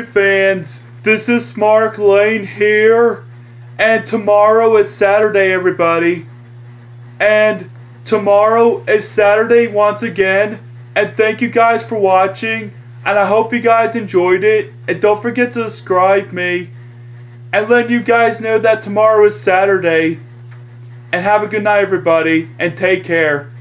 fans, this is Mark Lane here, and tomorrow is Saturday, everybody. And tomorrow is Saturday once again, and thank you guys for watching, and I hope you guys enjoyed it, and don't forget to subscribe me, and let you guys know that tomorrow is Saturday. And have a good night, everybody, and take care.